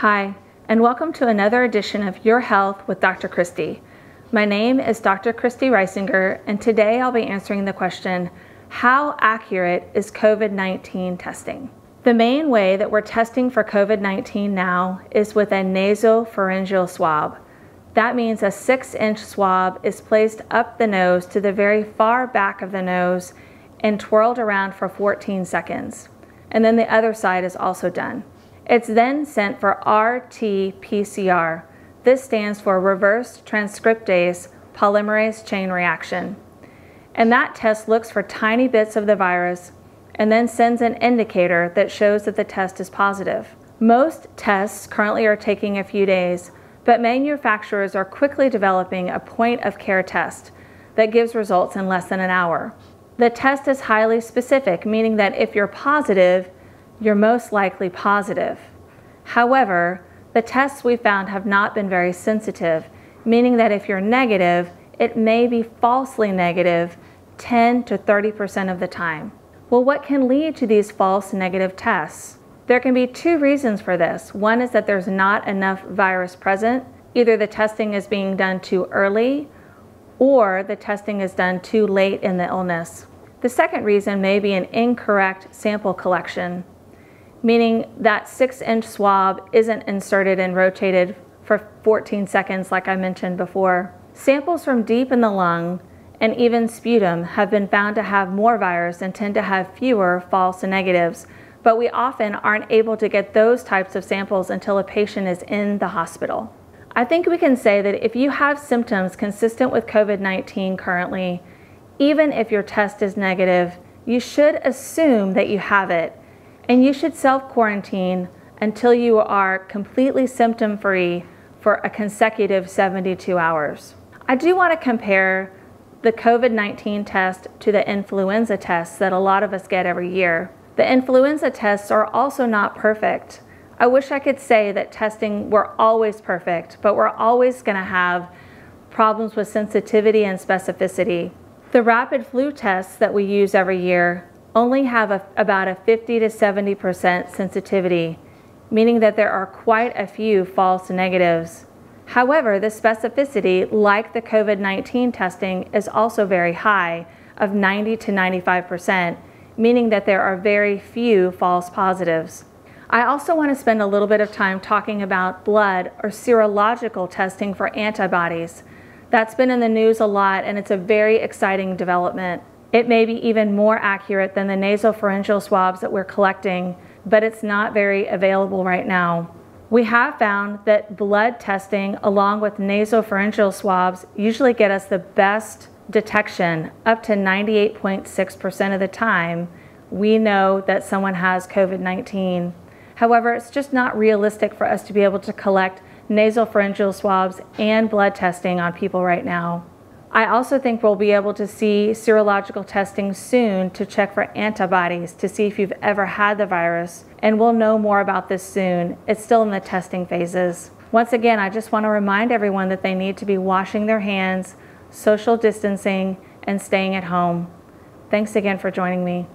Hi, and welcome to another edition of Your Health with Dr. Christy. My name is Dr. Christy Risinger, and today I'll be answering the question How accurate is COVID 19 testing? The main way that we're testing for COVID 19 now is with a nasopharyngeal swab. That means a six inch swab is placed up the nose to the very far back of the nose and twirled around for 14 seconds. And then the other side is also done. It's then sent for RT PCR. This stands for reverse transcriptase polymerase chain reaction. And that test looks for tiny bits of the virus and then sends an indicator that shows that the test is positive. Most tests currently are taking a few days, but manufacturers are quickly developing a point of care test that gives results in less than an hour. The test is highly specific, meaning that if you're positive, you're most likely positive. However, the tests we found have not been very sensitive, meaning that if you're negative, it may be falsely negative 10 to 30% of the time. Well, what can lead to these false negative tests? There can be two reasons for this. One is that there's not enough virus present. Either the testing is being done too early or the testing is done too late in the illness. The second reason may be an incorrect sample collection, meaning that six inch swab isn't inserted and rotated for 14 seconds, like I mentioned before. Samples from deep in the lung and even sputum have been found to have more virus and tend to have fewer false negatives but we often aren't able to get those types of samples until a patient is in the hospital. I think we can say that if you have symptoms consistent with COVID 19 currently, even if your test is negative, you should assume that you have it and you should self quarantine until you are completely symptom free for a consecutive 72 hours. I do want to compare the COVID 19 test to the influenza tests that a lot of us get every year. The influenza tests are also not perfect. I wish I could say that testing were always perfect, but we're always going to have problems with sensitivity and specificity. The rapid flu tests that we use every year only have a, about a 50 to 70% sensitivity, meaning that there are quite a few false negatives. However, the specificity, like the COVID 19 testing, is also very high, of 90 to 95%, meaning that there are very few false positives. I also want to spend a little bit of time talking about blood or serological testing for antibodies. That's been in the news a lot and it's a very exciting development. It may be even more accurate than the nasopharyngeal swabs that we're collecting, but it's not very available right now. We have found that blood testing along with nasopharyngeal swabs usually get us the best detection, up to 98.6% of the time, we know that someone has COVID 19. However, it's just not realistic for us to be able to collect nasopharyngeal swabs and blood testing on people right now. I also think we'll be able to see serological testing soon to check for antibodies to see if you've ever had the virus, and we'll know more about this soon. It's still in the testing phases. Once again, I just want to remind everyone that they need to be washing their hands, social distancing, and staying at home. Thanks again for joining me.